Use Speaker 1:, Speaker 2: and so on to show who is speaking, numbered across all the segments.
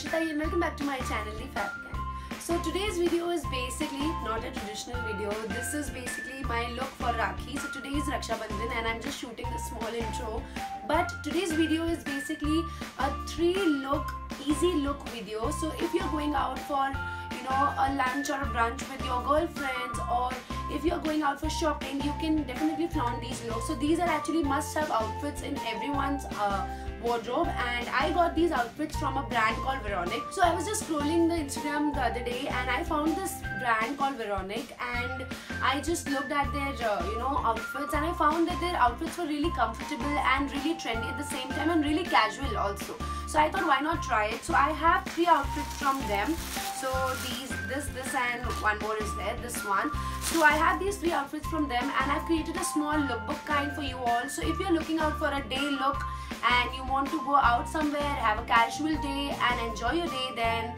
Speaker 1: Harshita and welcome back to my channel The Fab Gang. So today's video is basically not a traditional video. This is basically my look for Rakhi. So today is Raksha Bandhan and I'm just shooting a small intro. But today's video is basically a three look, easy look video. So if you're going out for you know a lunch or a brunch with your girlfriends or if you're going out for shopping you can definitely flaunt these looks so these are actually must have outfits in everyone's uh, wardrobe and I got these outfits from a brand called Veronique. So I was just scrolling the Instagram the other day and I found this brand called Veronique and I just looked at their uh, you know outfits and I found that their outfits were really comfortable and really trendy at the same time and really casual also. So I thought why not try it. So I have three outfits from them. So these, this, this and one more is there, this one. So I have these three outfits from them and I've created a small lookbook kind for you all. So if you're looking out for a day look and you want to go out somewhere, have a casual day and enjoy your day, then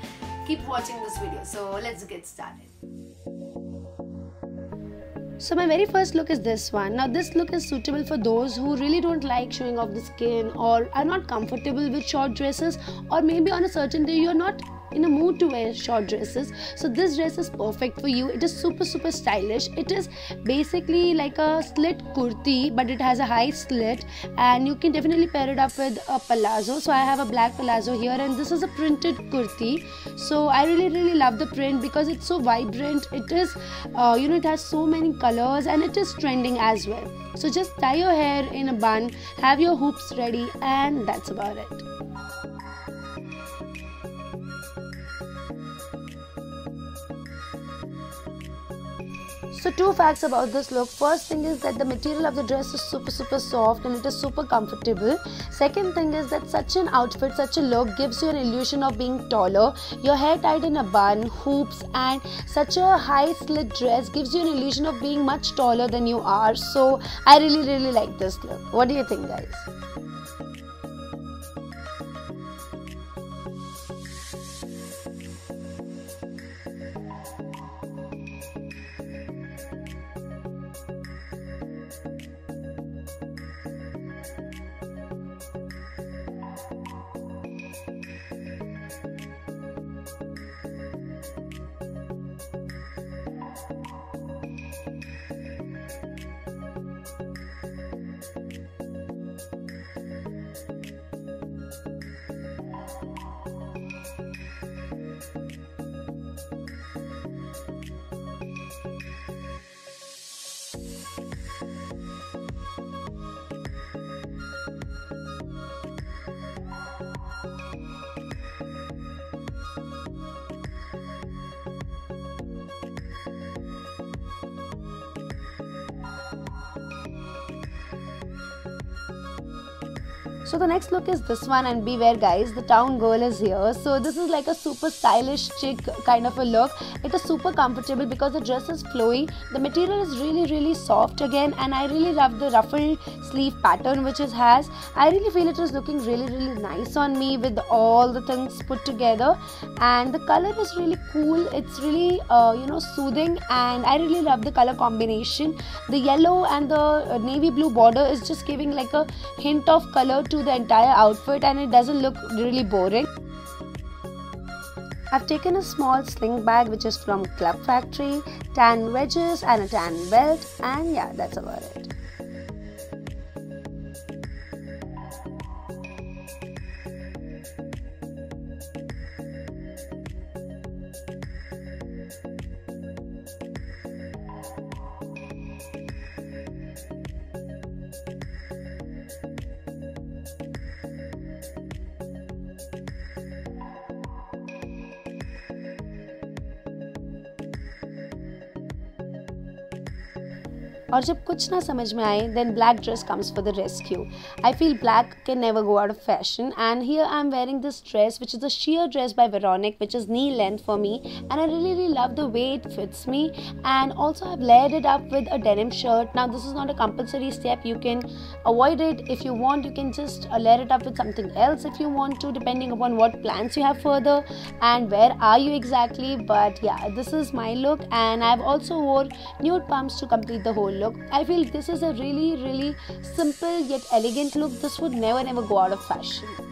Speaker 1: keep watching this video. So let's get started. So my very first look is this one. Now this look is suitable for those who really don't like showing off the skin or are not comfortable with short dresses or maybe on a certain day you're not in a mood to wear short dresses. So this dress is perfect for you. It is super super stylish. It is basically like a slit kurti but it has a high slit. And you can definitely pair it up with a palazzo. So i have a black palazzo here and this is a printed kurti. So i really really love the print because it's so vibrant. It is uh, you know it has so many colors and it is trending as well. So just tie your hair in a bun have your hoops ready and that's about it So two facts about this look. First thing is that the material of the dress is super super soft and it is super comfortable. Second thing is that such an outfit, such a look gives you an illusion of being taller. Your hair tied in a bun, hoops and such a high slit dress gives you an illusion of being much taller than you are. So I really really like this look. What do you think guys? So the next look is this one and beware guys, the town girl is here. So this is like a super stylish chick kind of a look. It is super comfortable because the dress is flowy. The material is really really soft again and I really love the ruffled sleeve pattern which it has. I really feel it is looking really really nice on me with all the things put together and the color is really cool. It's really uh, you know soothing and I really love the color combination. The yellow and the uh, navy blue border is just giving like a hint of color to the entire outfit and it doesn't look really boring. I've taken a small sling bag which is from Club Factory, tan wedges and a tan belt and yeah that's about it. और जब कुछ ना समझ में आए then black dress comes for the rescue I feel black can never go out of fashion and here I am wearing this dress which sheer dress by Veronique, which is knee length for me, and I really, really love the way it fits me. And also, I've layered it up with a denim shirt. Now, this is not a compulsory step, you can avoid it if you want. You can just uh, layer it up with something else if you want to, depending upon what plans you have further and where are you exactly. But yeah, this is my look, and I've also wore nude pumps to complete the whole look. I feel this is a really, really simple yet elegant look. This would never, never go out of fashion.